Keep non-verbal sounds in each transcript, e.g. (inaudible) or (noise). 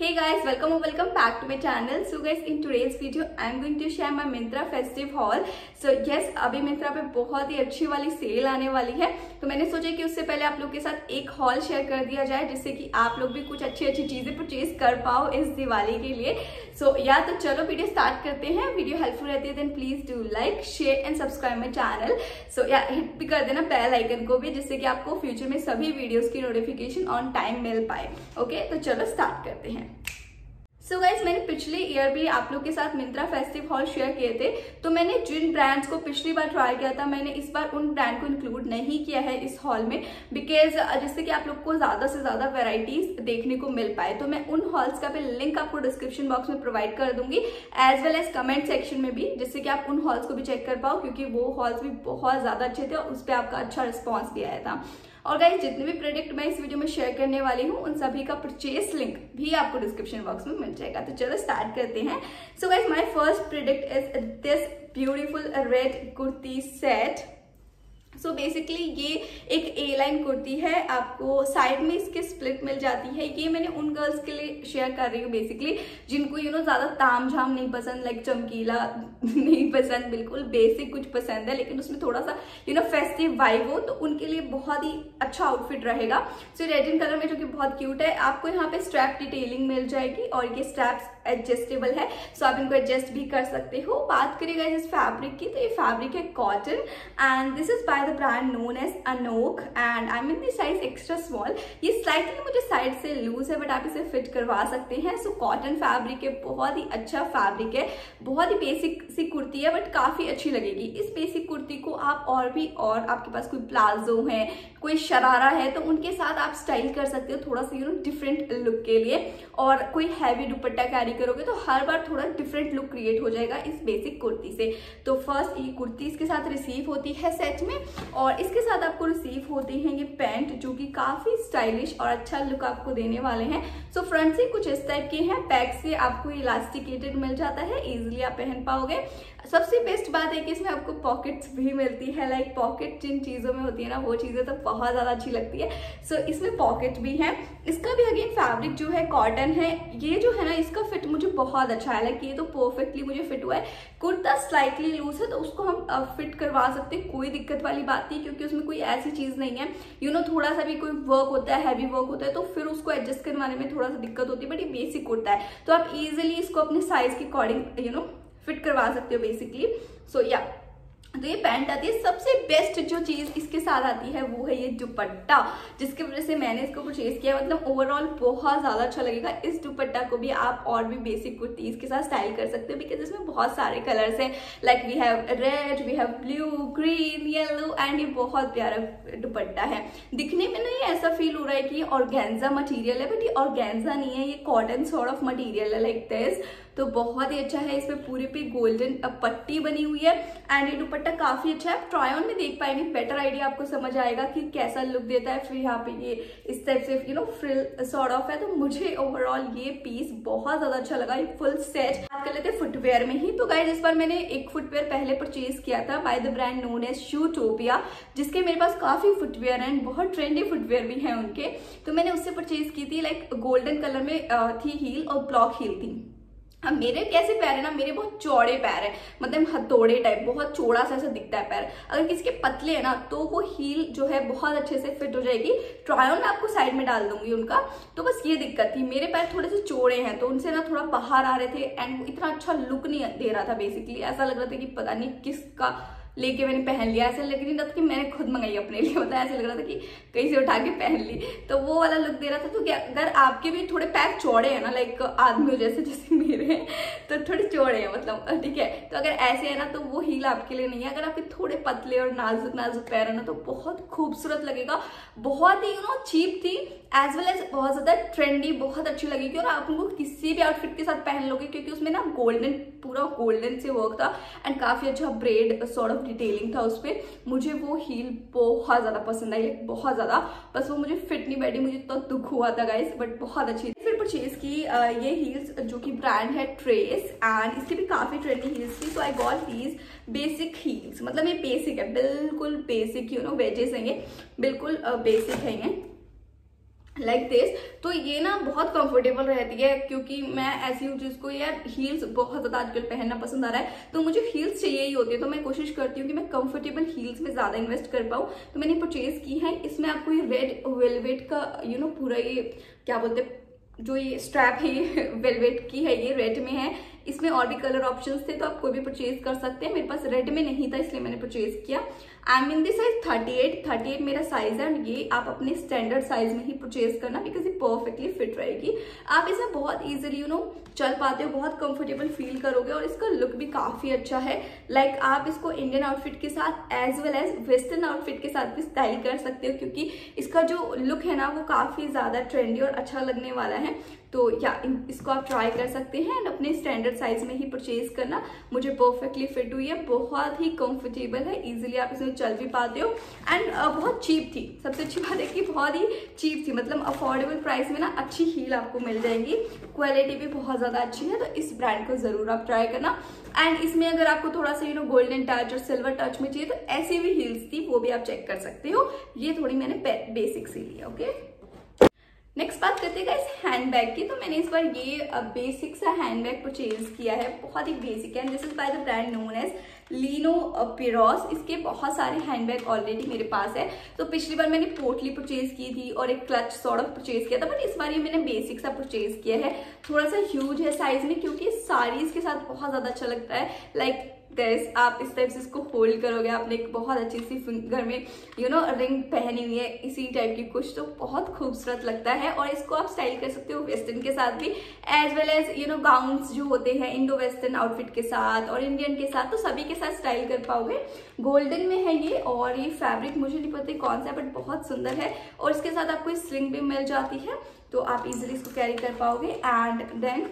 Hey guys, welcome or welcome back to my channel. So guys, in today's video, I'm going to share my Myntra festive haul. So yes, अभी Myntra पे बहुत ही अच्छी वाली cell आने वाली है तो मैंने सोचा कि उससे पहले आप लोग के साथ एक हॉल शेयर कर दिया जाए जिससे कि आप लोग भी कुछ अच्छी अच्छी चीज़ें परचेज कर पाओ इस दिवाली के लिए सो so, या तो चलो वीडियो स्टार्ट करते हैं वीडियो हेल्पफुल रहती है then please do like share and subscribe my channel so या हिट भी कर देना बेल आइकन को भी जिससे कि आपको फ्यूचर में सभी वीडियोस की नोटिफिकेशन ऑन टाइम मिल पाए ओके okay? तो चलो स्टार्ट करते हैं सो so गाइज़ मैंने पिछले ईयर भी आप लोग के साथ मिंत्रा फेस्टिव हॉल शेयर किए थे तो मैंने जिन ब्रांड्स को पिछली बार ट्राई किया था, मैंने इस बार उन ब्रांड को इंक्लूड नहीं किया है इस हॉल में बिकॉज़ जिससे कि आप लोग को ज़्यादा से ज़्यादा वेराइटीज देखने को मिल पाए। तो मैं उन हॉल्स का भी लिंक आपको डिस्क्रिप्शन बॉक्स में प्रोवाइड कर दूँगी as well as comment section में भी, जिससे कि आप उन हॉल्स को भी चेक कर पाओ, क्योंकि वो हॉल्स भी बहुत ज़्यादा अच्छे थे और उस पर आपका अच्छा रिस्पॉन्स भी आया था। और गाइज़ जितने भी प्रोडक्ट मैं इस वीडियो में शेयर करने वाली हूँ, उन सभी का परचेस लिंक भी आपको डिस्क्रिप्शन बॉक्स में मिल जाएगा। तो चलो स्टार्ट करते हैं। So guys my first product is this beautiful red kurti set so so basically ये एक ए लाइन कुर्ती है, आपको साइड में इसके स्प्लिट मिल जाती है। ये मैंने उन गर्ल्स के लिए शेयर कर रही हूँ बेसिकली जिनको यू नो ज़्यादा ताम झाम नहीं पसंद लाइक चमकीला (laughs) नहीं पसंद, बिल्कुल बेसिक कुछ पसंद है, लेकिन उसमें थोड़ा सा यू नो फेस्टिव वाइब हो तो उनके लिए बहुत ही अच्छा आउटफिट रहेगा। सो रेड इन कलर में, जो कि बहुत क्यूट है, आपको यहाँ पे स्ट्रैप डिटेलिंग मिल जाएगी, और ये स्ट्रैप्स एडजस्टेबल है। सो आप इनको एडजस्ट भी कर सकते हो। बात करेगा इस फैब्रिक की तो ये फैब्रिक है cotton and this is by the brand known as Anouk and I mean the size extra small ये स्लाइटली मुझे साइड से लूज है बट आप इसे फिट करवा सकते हैं। सो कॉटन फैब्रिक है, बहुत ही अच्छा फैब्रिक है। बहुत ही बेसिक सी कुर्ती है बट काफ़ी अच्छी लगेगी। इस बेसिक कुर्ती को आप और भी और आपके पास कोई प्लाजो है, कोई शरारा है तो उनके साथ आप स्टाइल कर सकते हो थोड़ा सा यू नो डिफरेंट लुक के लिए। और कोई हैवी दुपट्टा कैरी करोगे तो हर बार थोड़ा डिफरेंट लुक क्रिएट हो जाएगा इस बेसिक कुर्ती से। तो फ़र्स्ट ये कुर्ती इसके साथ रिसीव होती है सेट में। और इसके साथ आपको रिसीव होते हैं ये पैंट जो कि काफ़ी स्टाइलिश और अच्छा लुक आपको देने वाले हैं। सो फ्रंट से कुछ इस टाइप के हैं। बैक से आपको इलास्टिकेटेड मिल जाता है। इजिली आप पहन पाओगे। सबसे बेस्ट बात है कि इसमें आपको पॉकेट्स भी मिलती है लाइक पॉकेट जिन चीज़ों में होती है ना वो चीज़ें तो बहुत ज़्यादा अच्छी लगती है। सो so, इसमें पॉकेट भी है। इसका भी अगेन फैब्रिक जो है कॉटन है ये जो है ना इसका फिट मुझे बहुत अच्छा है। लाइक ये तो परफेक्टली मुझे फिट हुआ है। कुर्ता स्लाइटली लूज है तो उसको हम फिट करवा सकते हैं कोई दिक्कत वाली बात नहीं क्योंकि उसमें कोई ऐसी चीज़ नहीं है। यू you नो know, थोड़ा सा भी कोई वर्क होता है हैवी वर्क होता है तो फिर उसको एडजस्ट करवाने में थोड़ा सा दिक्कत होती है बट ये बेसिक कुर्ता है। तो आप इजिली इसको अपने साइज़ के अकॉर्डिंग यू नो फिट करवा सकते हो बेसिकली सो या तो ये पैंट आती है। सबसे बेस्ट जो चीज़ इसके साथ आती है, वो है ये दुपट्टा, जिसकी वजह से मैंने इसको परचेज किया मतलब ओवरऑल बहुत ज़्यादा अच्छा लगेगा। इस दुपट्टा को भी आप और भी बेसिक कुर्तीज के साथ स्टाइल कर सकते हो बिकॉज़ इसमें बहुत सारे कलर्स हैं। Like we have red we have blue green yellow and ये बहुत प्यारा दुपट्टा है। दिखने में नहीं ऐसा फील हो रहा है कि ये ऑर्गेन्जा मटीरियल है बट ये ऑर्गेन्जा नहीं है। ये कॉटन सॉर्ट ऑफ़ मटीरियल है लाइक दिस तो बहुत ही अच्छा है, इसमें पूरे पे गोल्डन पट्टी बनी हुई है एंड ये दुपट्टा काफ़ी अच्छा है। ट्राई ऑन में देख पाएँगे बेटर आइडिया आपको समझ आएगा कि कैसा लुक देता है। फिर यहाँ पे ये, इस टाइप से you know frill sort of है। तो मुझे ओवरऑल ये पीस बहुत ज़्यादा अच्छा लगा ये फुल सेट बात कर लेते फुटवेयर में ही। तो गाइज़ इस बार मैंने एक फुटवेयर पहले परचेज किया था by the brand known as Shoetopia जिसके मेरे पास काफ़ी फुटवेयर है बहुत ट्रेंडी फुटवेयर भी है उनके। तो मैंने उससे परचेज की थी लाइक गोल्डन कलर में थी हील और ब्लॉक हील थी। अब मेरे कैसे पैर है ना, मेरे बहुत चौड़े पैर है। मतलब हथौड़े टाइप बहुत चौड़ा सा ऐसा दिखता है पैर। अगर किसी के पतले है ना तो वो हील जो है बहुत अच्छे से फिट हो जाएगी। ट्रायल मैं आपको साइड में डाल दूँगी उनका। तो बस ये दिक्कत थी, मेरे पैर थोड़े से चौड़े हैं तो उनसे ना थोड़ा बाहर आ रहे थे एंड इतना अच्छा लुक नहीं दे रहा था बेसिकली ऐसा लग रहा था कि पता नहीं किसका लेके मैंने पहन लिया, ऐसा लग रही था कि मैंने खुद मंगाई अपने लिए मतलब ऐसा लग रहा था कि कहीं से उठा के पहन ली। तो वो वाला लुक दे रहा था तो क्या अगर आपके भी थोड़े पैर चौड़े हैं ना लाइक आदमी जैसे जैसे मेरे हैं तो थोड़े चौड़े हैं मतलब ठीक है? तो अगर ऐसे है ना तो वो हील आपके लिए नहीं है। अगर आपके थोड़े पतले और नाजुक नाजुक पैर है ना तो बहुत खूबसूरत लगेगा। बहुत ही यू नो चीप थी एज वेल एज बहुत ज़्यादा ट्रेंडी बहुत अच्छी लगेगी और आप उनको किसी भी आउटफिट के साथ पहन लोगे, क्योंकि उसमें ना गोल्डन पूरा गोल्डन से वर्क था एंड काफ़ी अच्छा ब्रेड सॉर्ट ऑफ़ डिटेलिंग था उस पर मुझे वो हील बहुत ज़्यादा पसंद आई बहुत ज़्यादा। बस वो मुझे फिट नहीं बैठी, मुझे तो दुख हुआ था गाइस बट बहुत अच्छी फिर परचेज की ये हील्स जो कि ब्रांड है ट्रेस एंड इसकी भी काफ़ी ट्रेंडी हील्स थी so I got these basic heels मतलब ये बेसिक है, बिल्कुल बेसिक यू नो वेजेस हैं ये। बिल्कुल बेसिक है ये। लाइक like दिस तो ये ना बहुत कंफर्टेबल रहती है क्योंकि मैं ऐसी हूँ जिसको यार हील्स बहुत ज़्यादा आजकल पहनना पसंद आ रहा है तो मुझे हील्स चाहिए ही होती है तो मैं कोशिश करती हूँ कि मैं कंफर्टेबल हील्स में ज़्यादा इन्वेस्ट कर पाऊँ। तो मैंने परचेज की है इसमें आपको ये रेड वेलवेट का यू you नो know, पूरा ये क्या बोलते हैं जो ये स्ट्रैप है (laughs) वेलवेट की है ये रेड में है इसमें और भी कलर ऑप्शन थे तो आप कोई भी परचेज कर सकते हैं। मेरे पास रेड में नहीं था इसलिए मैंने परचेज किया। आई मीन दी साइज़ 38 38 मेरा साइज़ है एंड ये आप अपने स्टैंडर्ड साइज़ में ही परचेज करना बिकॉज़ ये परफेक्टली फिट रहेगी। आप इसे बहुत इजीली यू नो चल पाते हो बहुत कंफर्टेबल फील करोगे और इसका लुक भी काफ़ी अच्छा है। लाइक like, आप इसको इंडियन आउटफिट के साथ as well as western outfit के साथ भी स्टाइल कर सकते हो क्योंकि इसका जो लुक है ना वो काफ़ी ज़्यादा ट्रेंडी और अच्छा लगने वाला है। तो या इसको आप ट्राई कर सकते हैं एंड अपने स्टैंडर्ड साइज़ में ही परचेज करना। मुझे परफेक्टली फिट हुई है, बहुत ही कंफर्टेबल है इजीली आप इसमें चल भी पाते हो। एंड बहुत चीप थी। सबसे अच्छी बात है कि बहुत ही चीप थी। मतलब अफोर्डेबल प्राइस में ना अच्छी हील आपको मिल जाएगी। क्वालिटी भी बहुत ज़्यादा अच्छी है तो इस ब्रांड को ज़रूर आप ट्राई करना। एंड इसमें अगर आपको थोड़ा सा यू नो गोल्डन टच और सिल्वर टच में चाहिए तो ऐसी भी हील्स थी, वो भी आप चेक कर सकते हो। ये थोड़ी मैंने बेसिक सी ली है ओके नेक्स्ट बात करते हैं इस हैंड बैग की। तो मैंने इस बार ये बेसिक सा हैंड बैग परचेज किया है। बहुत ही बेसिक है। This is by the brand known as Lino Perros इसके बहुत सारे हैंड बैग ऑलरेडी मेरे पास है। तो पिछली बार मैंने पोटली परचेज की थी और एक क्लच सॉर्ट ऑफ़ परचेज किया था। बट इस बार ये मैंने बेसिक सा परचेज किया है। थोड़ा सा ह्यूज है साइज़ में क्योंकि साड़ीज के साथ बहुत ज़्यादा अच्छा लगता है। लाइक like, दैस आप इस टाइप से इसको होल्ड करोगे, आपने एक बहुत अच्छी सी फिंगर में यू नो रिंग पहनी हुई है, इसी टाइप की कुछ तो बहुत खूबसूरत लगता है और इसको आप स्टाइल कर सकते हो वेस्टर्न के साथ भी as well as you know gowns जो होते हैं इंडो वेस्टर्न आउटफिट के साथ और इंडियन के साथ तो सभी के साथ स्टाइल कर पाओगे। गोल्डन में है ये और ये फैब्रिक मुझे नहीं पता कौन सा बट बहुत सुंदर है और इसके साथ आपको स्लिंग भी मिल जाती है तो आप इजिली इसको कैरी कर पाओगे। एंड देन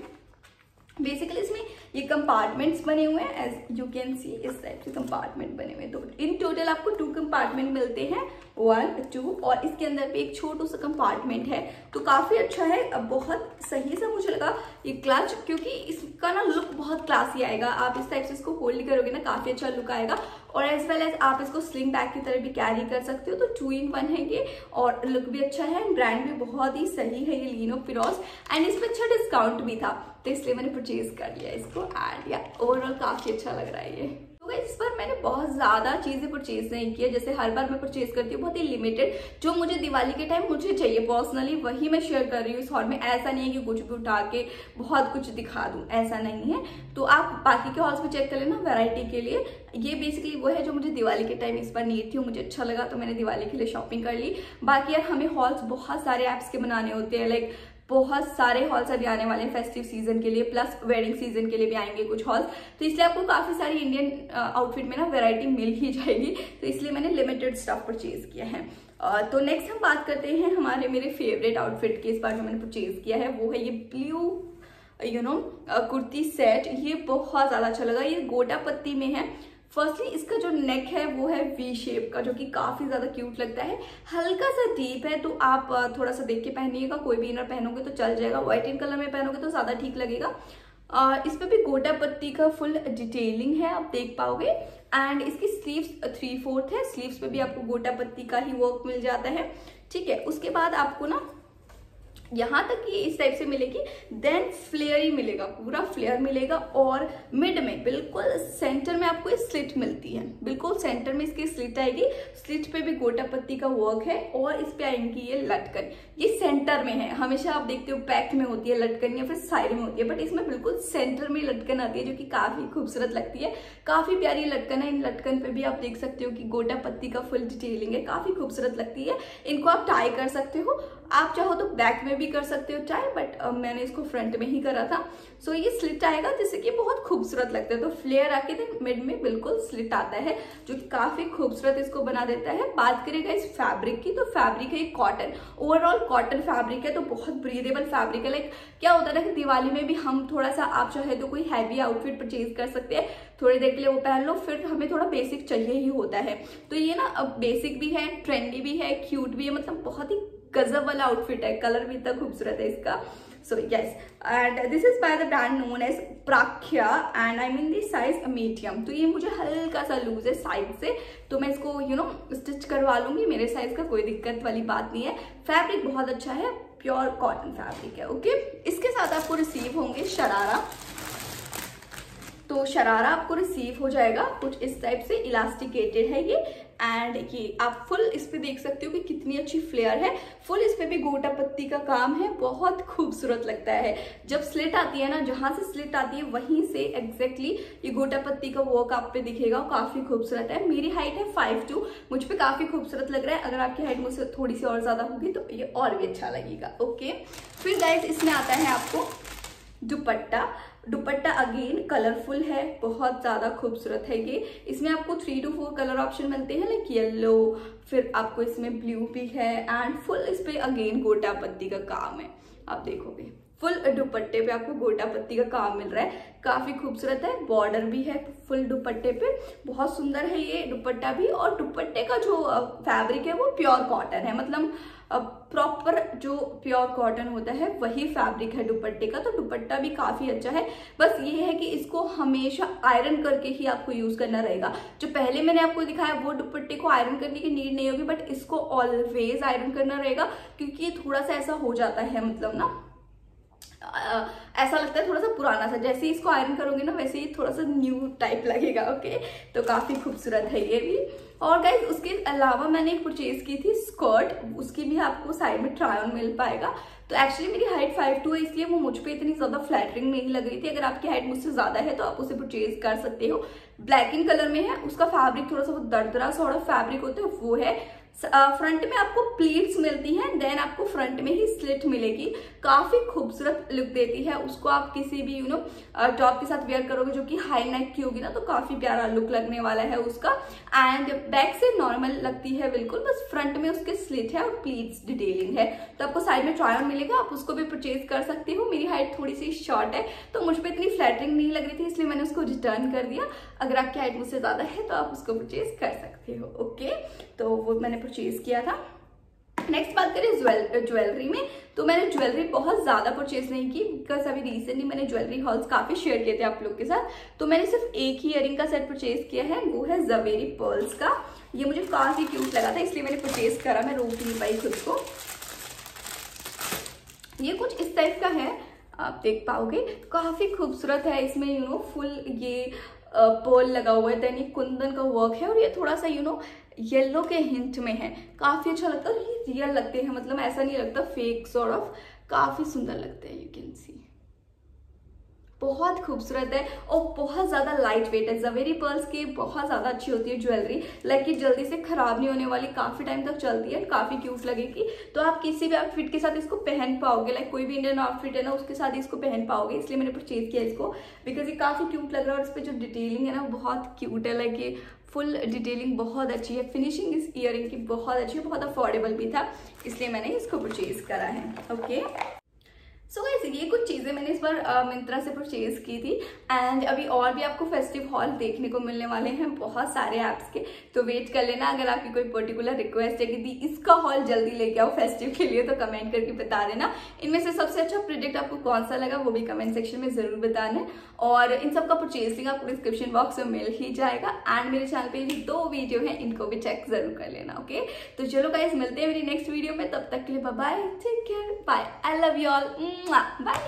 बेसिकली इसमें ये कंपार्टमेंट्स बने हुए हैं एज यू कैन सी इस टाइप के कंपार्टमेंट बने हुए हैं। तो इन टोटल आपको टू कंपार्टमेंट मिलते हैं। वन टू और इसके अंदर भी एक छोटू सा कंपार्टमेंट है। तो काफ़ी अच्छा है, अब बहुत सही सा मुझे लगा ये क्लच क्योंकि इसका ना लुक बहुत क्लासी आएगा। आप इस टाइप से इसको होल्ड करोगे ना, काफ़ी अच्छा लुक आएगा। और एज वेल एज आप इसको स्लिंग बैग की तरह भी कैरी कर सकते हो तो टू इन वन है ये, और लुक भी अच्छा है ब्रांड भी बहुत ही सही है ये लीनो पिरोस एंड इसमें अच्छा डिस्काउंट भी था तो इसलिए मैंने परचेज कर लिया इसको एंड या ओवरऑल काफ़ी अच्छा लग रहा है ये। इस बार मैंने बहुत ज़्यादा चीज़ें परचेज नहीं किया। जैसे हर बार मैं परचेज करती हूँ, बहुत ही लिमिटेड जो मुझे दिवाली के टाइम मुझे चाहिए पर्सनली वही मैं शेयर कर रही हूँ इस हॉल में। ऐसा नहीं है कि कुछ भी उठा के बहुत कुछ दिखा दूँ। ऐसा नहीं है। तो आप बाकी के हॉल्स में चेक कर लेना वेराइटी के लिए। ये बेसिकली वो है जो मुझे दिवाली के टाइम इस बार नीड थी, मुझे अच्छा लगा तो मैंने दिवाली के लिए शॉपिंग कर ली। बाकी यार, हमें हॉल्स बहुत सारे ऐप्स के बनाने होते हैं लाइक बहुत सारे हॉल्स अभी आने वाले हैं फेस्टिव सीज़न के लिए प्लस वेडिंग सीज़न के लिए भी आएँगे कुछ हॉल्स तो इसलिए आपको काफ़ी सारी इंडियन आउटफिट में ना वेराइटी मिल ही जाएगी। तो इसलिए मैंने लिमिटेड स्टफ़ परचेज किया है। तो नेक्स्ट हम बात करते हैं हमारे, मेरे फेवरेट आउटफिट के इस बार जो मैंने परचेज किया है। वो है ये blue you know kurti set ये बहुत ज़्यादा अच्छा लगा। ये गोटा पत्ती में है। फर्स्टली इसका जो नेक है, वो है वी शेप का, जो कि काफ़ी ज़्यादा क्यूट लगता है। हल्का सा डीप है तो आप थोड़ा सा देख के पहनिएगा। कोई भी इनर पहनोगे तो चल जाएगा। व्हाइट इन कलर में पहनोगे तो ज़्यादा ठीक लगेगा। इस पे भी गोटा पत्ती का फुल डिटेलिंग है, आप देख पाओगे। एंड इसकी स्लीव्स थ्री फोर्थ है। स्लीव्स पे भी आपको गोटा पत्ती का ही वर्क मिल जाता है। ठीक है, उसके बाद आपको ना यहाँ तक ये इस टाइप से मिलेगी देन फ्लेयर ही मिलेगा, पूरा फ्लेयर मिलेगा और मिड में बिल्कुल सेंटर में आपको स्लिट मिलती है। बिल्कुल सेंटर में इसकी स्लिट आएगी स्लिट पे भी गोटा पत्ती का वर्क है और इस पे आएँगी ये लटकन। ये सेंटर में है, हमेशा आप देखते हो बैक में होती है लटकन या फिर साइड में होती है बट इसमें बिल्कुल सेंटर में लटकन आती है जो कि काफ़ी खूबसूरत लगती है। काफ़ी प्यारी लटकन है, इन लटकन पे भी आप देख सकते हो कि गोटा पत्ती का फुल डिटेलिंग है, काफ़ी खूबसूरत लगती है। इनको आप टाई कर सकते हो आप चाहो तो बैक में भी कर सकते हो चाहे बट uh, मैंने इसको फ्रंट में ही करा था। सो so, ये स्लिट आएगा जिससे कि बहुत खूबसूरत लगता है। तो फ्लेयर आके देन मिड में बिल्कुल स्लिट आता है जो कि काफ़ी खूबसूरत इसको बना देता है। बात करेगा इस फैब्रिक की तो फैब्रिक है कॉटन ओवरऑल कॉटन फैब्रिक है तो बहुत ब्रीदेबल फैब्रिक है। लाइक क्या होता है कि दिवाली में भी हम थोड़ा सा आप चाहे तो कोई हैवी आउटफिट परचेज कर सकते हैं। थोड़ी देर के लिए वो पहन लो फिर हमें थोड़ा बेसिक चाहिए ही होता है। तो ये ना बेसिक भी है ट्रेंडी भी है क्यूट भी है मतलब बहुत ही गजब वाला आउटफिट है कलर भी इतना खूबसूरत है इसका। So yes and this is by the brand known as Prakhya and I mean this size medium तो ये मुझे हल्का सा लूज है साइड से। तो मैं इसको यू नो स्टिच करवा लूँगी। मेरे साइज़ का कोई दिक्कत वाली बात नहीं है। फैब्रिक बहुत अच्छा है प्योर कॉटन फैब्रिक है ओके इसके साथ आपको रिसीव होंगे शरारा। तो शरारा आपको रिसीव हो जाएगा। कुछ इस टाइप से इलास्टिकेटेड है ये। एंड ये आप फुल इस पे देख सकते हो कि कितनी अच्छी फ्लेयर है। फुल इस पे भी गोटा पत्ती का काम है। बहुत खूबसूरत लगता है। जब स्लिट आती है ना, जहाँ से स्लिट आती है, वहीं से एग्जैक्टली ये गोटा पत्ती का वर्क आप पे दिखेगा। काफ़ी खूबसूरत है। मेरी हाइट है फाइव टू मुझ पर काफ़ी खूबसूरत लग रहा है। अगर आपकी हाइट मुझसे थोड़ी सी और ज़्यादा होगी तो ये और भी अच्छा लगेगा। ओके फिर गाइज़ इसमें आता है आपको दुपट्टा। दुपट्टा अगेन कलरफुल है, बहुत ज़्यादा खूबसूरत है ये। इसमें आपको three to four colour option मिलते हैं लाइक येलो फिर आपको इसमें ब्लू भी है एंड फुल इस पे अगेन गोटा पत्ती का काम है। आप देखोगे फुल दुपट्टे पे आपको गोटा पत्ती का काम मिल रहा है। काफ़ी खूबसूरत है बॉर्डर भी है फुल दुपट्टे पे। बहुत सुंदर है ये दुपट्टा भी, और दुपट्टे का जो फैब्रिक है वो प्योर कॉटन है। मतलब प्रॉपर जो प्योर कॉटन होता है, वही फैब्रिक है दुपट्टे का तो दुपट्टा भी काफ़ी अच्छा है। बस ये है कि इसको हमेशा आयरन करके ही आपको यूज़ करना रहेगा। जो पहले मैंने आपको दिखाया, वो दुपट्टे को आयरन करने की नीड नहीं होगी बट इसको ऑलवेज आयरन करना रहेगा, क्योंकि ये थोड़ा सा ऐसा हो जाता है मतलब ना। ऐसा लगता है थोड़ा सा पुराना सा, जैसे ही इसको आयरन करोगे ना, वैसे ही थोड़ा सा न्यू टाइप लगेगा ओके तो काफ़ी खूबसूरत है ये भी। और गाइज़ उसके अलावा मैंने एक परचेज की थी स्कर्ट उसकी भी आपको साइड में ट्राई ऑन मिल पाएगा। तो एक्चुअली मेरी हाइट फाइव टू है, इसलिए वो मुझ पर इतनी ज़्यादा फ्लैटरिंग नहीं लग रही थी। अगर आपकी हाइट मुझसे ज़्यादा है तो आप उसे परचेज कर सकते हो। ब्लैक इन कलर में है, उसका फैब्रिक थोड़ा सा वो दरदरा सा फैब्रिक होता है, वो है। फ्रंट में आपको प्लीट्स मिलती हैं देन आपको फ्रंट में ही स्लिट मिलेगी। काफ़ी खूबसूरत लुक देती है। उसको आप किसी भी यू नो टॉप के साथ वेयर करोगे जो कि हाई नेक की होगी ना तो काफ़ी प्यारा लुक लगने वाला है उसका। एंड बैक से नॉर्मल लगती है बिल्कुल, बस फ्रंट में उसके स्लिट है और प्लीट्स डिटेलिंग है। तो आपको साइड में ट्रायल मिलेगा, आप उसको भी परचेज कर सकते हो। मेरी हाइट थोड़ी सी शॉर्ट है तो मुझ पर इतनी फ्लैटरिंग नहीं लग रही थी, इसलिए मैंने उसको रिटर्न कर दिया। अगर आपकी हाइट मुझसे ज़्यादा है तो आप उसको परचेज कर सकते हो ओके तो वो मैंने परचेज किया था। नेक्स्ट बात करें ज्वेल ज्वेलरी में तो मैंने ज्वेलरी बहुत ज़्यादा परचेज नहीं की बिकॉज़ अभी रिसेंटली मैंने ज्वेलरी हॉल्स काफ़ी शेयर किए थे आप लोग के साथ। तो मैंने सिर्फ़ एक ही इयरिंग का सेट परचेज किया है, वो है जवेरी पर्ल्स का। ये मुझे काफ़ी क्यूट लगा था, इसलिए मैंने परचेज करा, मैं रोक नहीं पाई खुद को। ये कुछ इस टाइप का है, आप देख पाओगे। काफ़ी खूबसूरत है इसमें यू नो फुल ये पर्ल लगा हुआ है देन ये कुंदन का वर्क है और ये थोड़ा सा यू नो येलो के हिंट में है। काफ़ी अच्छा लगता है और ये रियल लगते हैं मतलब ऐसा नहीं लगता फेक सॉर्ट ऑफ़ काफ़ी सुंदर लगते हैं यू कैन सी बहुत खूबसूरत है और बहुत ज़्यादा लाइट वेट है। जवेरी पर्ल्स की बहुत ज़्यादा अच्छी होती है ज्वेलरी लाइक कि जल्दी से खराब नहीं होने वाली, काफ़ी टाइम तक चलती है, काफ़ी क्यूट लगेगी। तो आप किसी भी आउटफिट के साथ इसको पहन पाओगे। लाइक कोई भी इंडियन आउटफिट है ना, उसके साथ इसको पहन पाओगे। इसलिए मैंने परचेज किया इसको। बिकॉज़ ये काफ़ी क्यूट लग रहा है और इस पर जो डिटेलिंग है ना बहुत क्यूट है। लाइक ये फुल डिटेलिंग बहुत अच्छी है। फिनिशिंग इस ईयरिंग की बहुत अच्छी है, बहुत अफोर्डेबल भी था। इसलिए मैंने इसको परचेज करा है। ओके सो so ये कुछ चीज़ें मैंने इस बार मिंत्रा से परचेज की थी। एंड अभी और भी आपको फेस्टिव हॉल देखने को मिलने वाले हैं बहुत सारे ऐप्स के। तो वेट कर लेना, अगर आपकी कोई पर्टिकुलर रिक्वेस्ट है कि दी, इसका हॉल जल्दी लेके आओ फेस्टिव के लिए तो कमेंट करके बता देना। इनमें से सबसे अच्छा प्रोडक्ट आपको कौन सा लगा, वो भी कमेंट सेक्शन में ज़रूर बताना। और इन सब का परचेज लिंक आपको डिस्क्रिप्शन बॉक्स में मिल ही जाएगा एंड मेरे चैनल पे दो वीडियो हैं, इनको भी चेक ज़रूर कर लेना ओके तो चलो गाइज़ मिलते हैं मेरी नेक्स्ट वीडियो में, तब तक के लिए bye take care bye I love you all bye